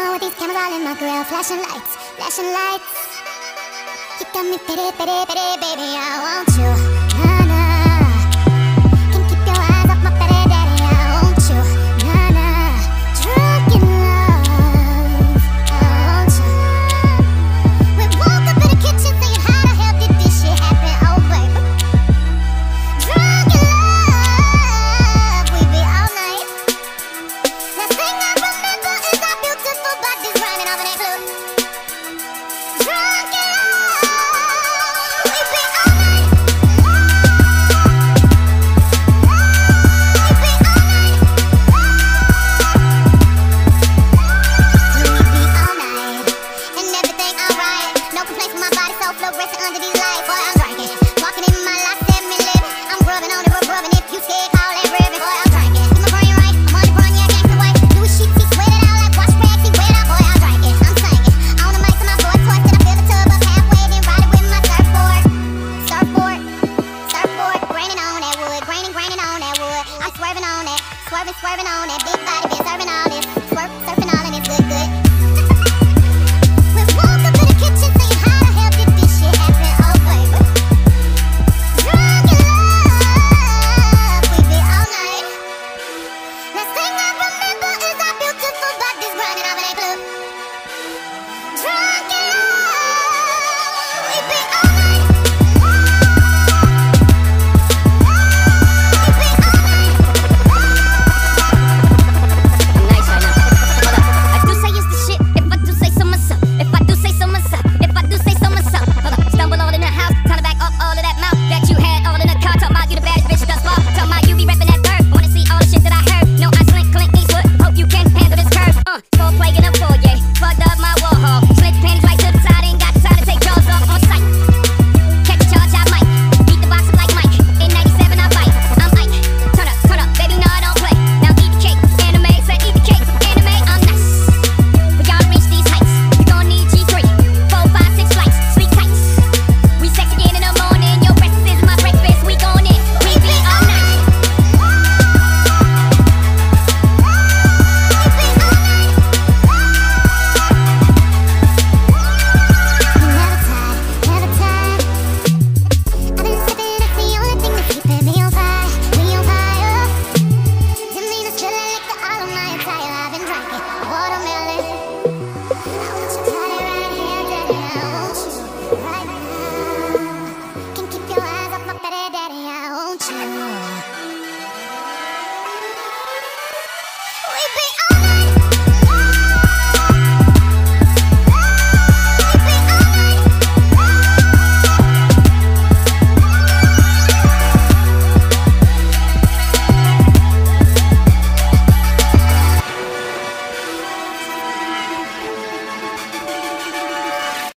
on with these cameras all in my grill, flashing lights, flashing lights. You got me pity, pity, pity, baby, I want you. Swerving on that big body.